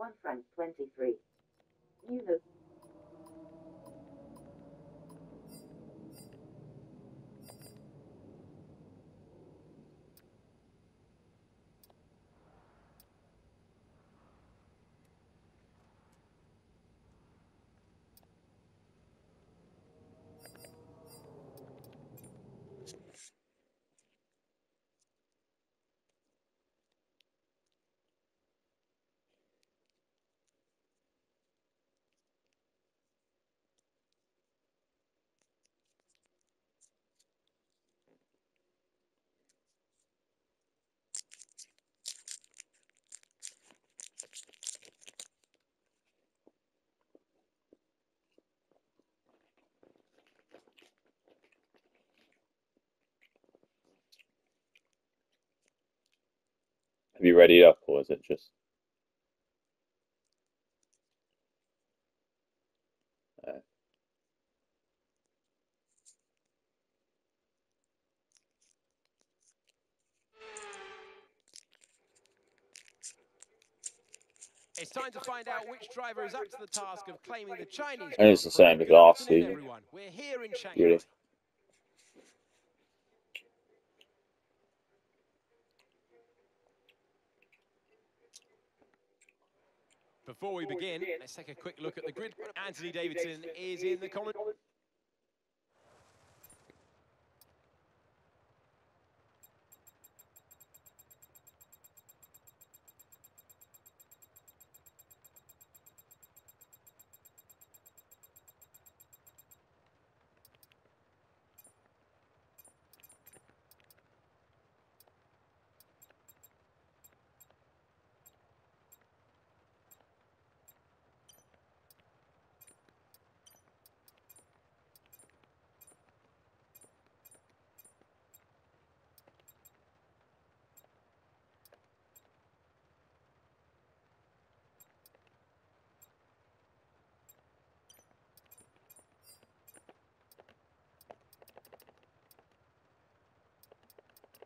1 franc 23. You have Have you ready up, or is it just? Uh, It's time to find out which driver is up to the task of claiming the Chinese. And it's the same as last season. everyone. We're here in Shanghai. really? Before we begin, let's take a quick look at the grid. Anthony Davidson is in the comment.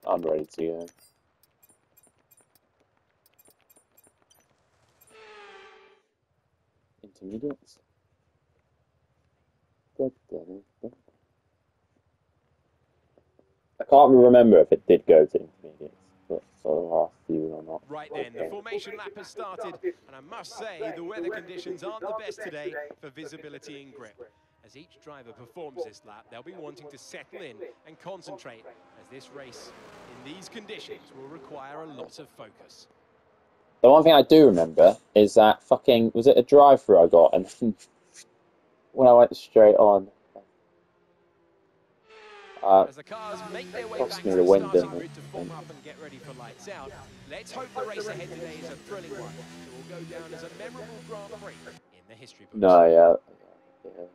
I'm ready to go. Intermediates. I can't remember if it did go to intermediates, but so you or not. Right then, the formation lap has started, and I must say the weather conditions aren't the best today for visibility and grip. As each driver performs this lap, they'll be wanting to settle in and concentrate, as this race in these conditions will require a lot of focus. The one thing I do remember is that fucking was it a drive-through I got, and when I went straight on, uh, As the cars make their way back to the starting grid to form up and get ready for lights out, let's hope the race ahead today is a thrilling one that will go down as a memorable Grand Prix in the history books. no, yeah, yeah.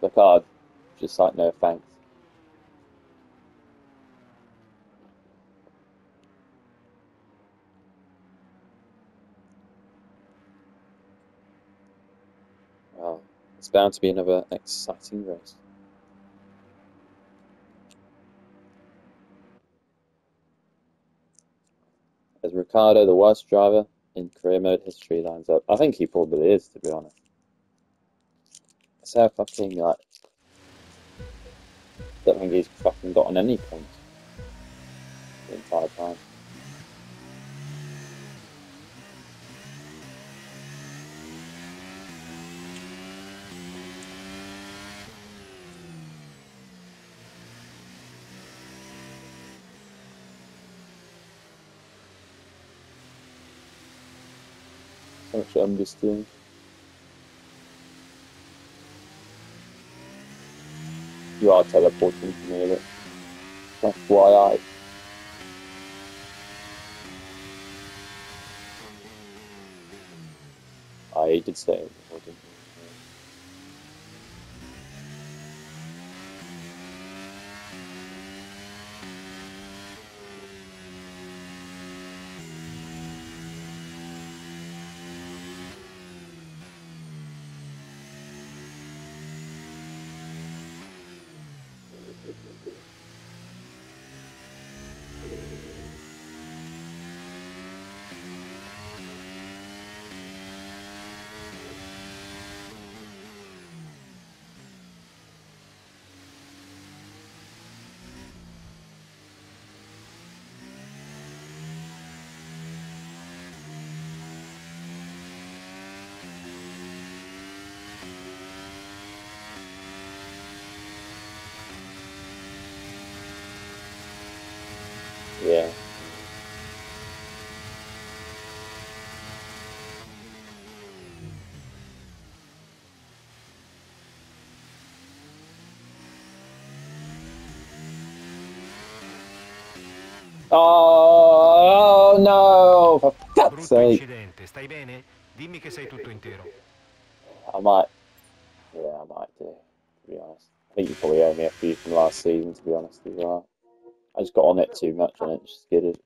The card, just like no thanks. Well, it's bound to be another exciting race. As Ricciardo the worst driver in career mode history lines up? I think he probably is, to be honest. So fucking like, don't think he's fucking gotten any points the entire time. Much understeering. You are teleporting to me, but that's why I. I did say it Yeah. Oh, no! For fuck's Brutto sake! incidente, stai bene? Dimmi che sei tutto intero. I might. Yeah, I might do. To be honest, I think you probably owe me a few from last season. To be honest, as well. I just got on it too much and it just skidded.